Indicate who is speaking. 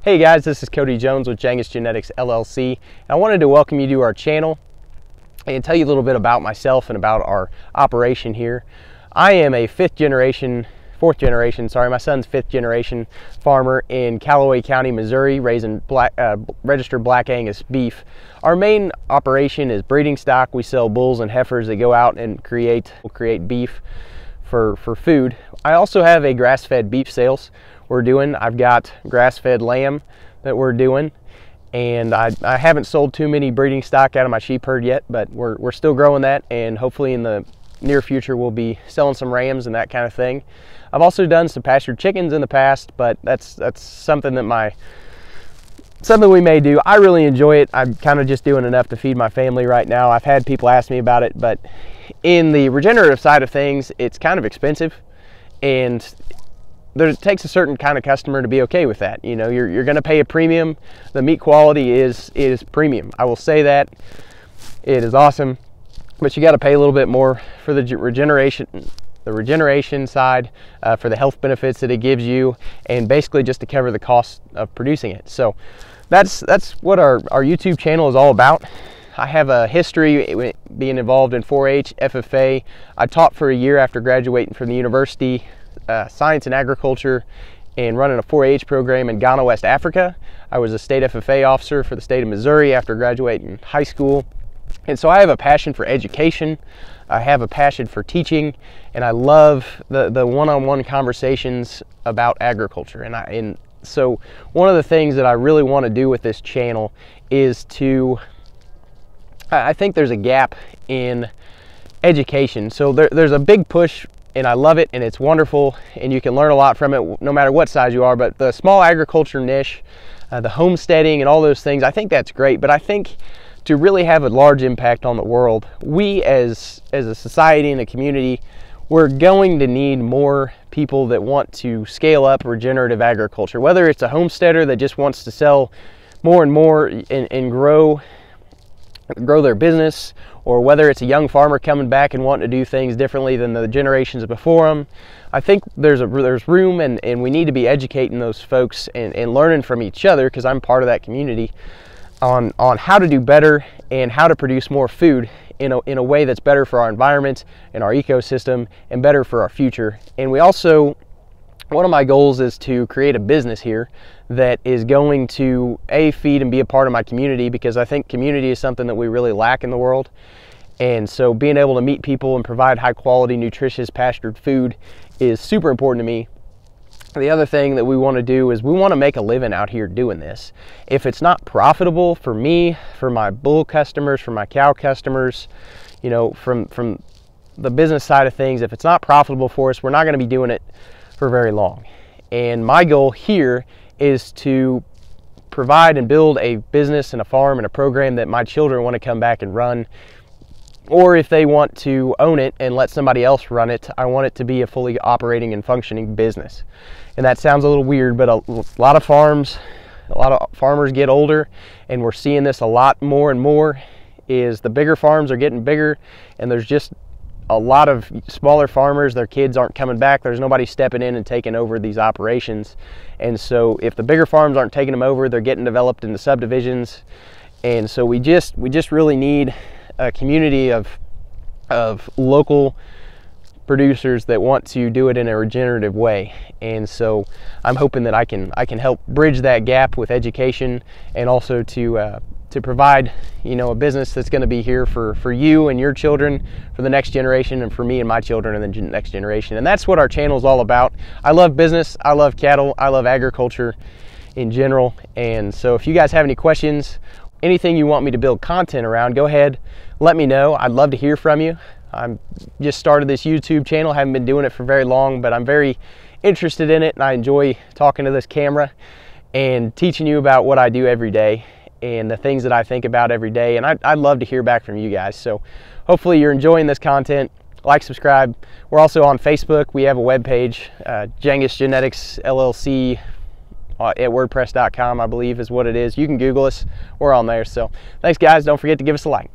Speaker 1: Hey guys, this is Cody Jones with Jangus Genetics LLC. I wanted to welcome you to our channel and tell you a little bit about myself and about our operation here. I am a fifth generation, fourth generation, sorry, my son's fifth generation farmer in Callaway County, Missouri, raising black, uh, registered black Angus beef. Our main operation is breeding stock. We sell bulls and heifers that go out and create, create beef for, for food. I also have a grass-fed beef sales we're doing. I've got grass-fed lamb that we're doing and I, I haven't sold too many breeding stock out of my sheep herd yet, but we're, we're still growing that and hopefully in the near future we'll be selling some rams and that kind of thing. I've also done some pastured chickens in the past, but that's that's something that my something we may do. I really enjoy it. I'm kind of just doing enough to feed my family right now. I've had people ask me about it, but in the regenerative side of things, it's kind of expensive and there it takes a certain kind of customer to be okay with that. You know, you're, you're going to pay a premium. The meat quality is is premium. I will say that it is awesome, but you got to pay a little bit more for the regeneration the regeneration side, uh, for the health benefits that it gives you, and basically just to cover the cost of producing it. So that's that's what our, our YouTube channel is all about. I have a history being involved in 4-H, FFA. I taught for a year after graduating from the university, uh, science and agriculture, and running a 4-H program in Ghana, West Africa. I was a state FFA officer for the state of Missouri after graduating high school. And so I have a passion for education. I have a passion for teaching, and I love the, the one-on-one conversations about agriculture. And I and so one of the things that I really want to do with this channel is to I think there's a gap in education. So there, there's a big push and I love it and it's wonderful and you can learn a lot from it no matter what size you are. But the small agriculture niche, uh, the homesteading and all those things, I think that's great. But I think to really have a large impact on the world, we as, as a society and a community, we're going to need more people that want to scale up regenerative agriculture, whether it's a homesteader that just wants to sell more and more and, and grow grow their business or whether it's a young farmer coming back and wanting to do things differently than the generations before them. I think there's a there's room and, and we need to be educating those folks and, and learning from each other because I'm part of that community on, on how to do better and how to produce more food in a, in a way that's better for our environment and our ecosystem and better for our future. And we also, one of my goals is to create a business here that is going to a feed and be a part of my community because I think community is something that we really lack in the world. And so being able to meet people and provide high quality, nutritious, pastured food is super important to me the other thing that we want to do is we want to make a living out here doing this. If it's not profitable for me, for my bull customers, for my cow customers, you know, from from the business side of things, if it's not profitable for us, we're not going to be doing it for very long. And my goal here is to provide and build a business and a farm and a program that my children want to come back and run or if they want to own it and let somebody else run it, I want it to be a fully operating and functioning business. And that sounds a little weird, but a lot of farms, a lot of farmers get older, and we're seeing this a lot more and more. Is the bigger farms are getting bigger, and there's just a lot of smaller farmers, their kids aren't coming back. There's nobody stepping in and taking over these operations. And so if the bigger farms aren't taking them over, they're getting developed into subdivisions. And so we just we just really need a community of of local producers that want to do it in a regenerative way and so I'm hoping that I can I can help bridge that gap with education and also to uh, to provide you know a business that's going to be here for for you and your children for the next generation and for me and my children and the next generation. And that's what our channel is all about. I love business. I love cattle. I love agriculture in general. And so if you guys have any questions anything you want me to build content around, go ahead, let me know. I'd love to hear from you. I'm just started this YouTube channel, haven't been doing it for very long, but I'm very interested in it and I enjoy talking to this camera and teaching you about what I do every day and the things that I think about every day. And I'd, I'd love to hear back from you guys. So hopefully you're enjoying this content. Like, subscribe. We're also on Facebook. We have a web page, uh, Jangus Genetics LLC uh, at wordpress.com, I believe is what it is. You can Google us. We're on there. So thanks, guys. Don't forget to give us a like.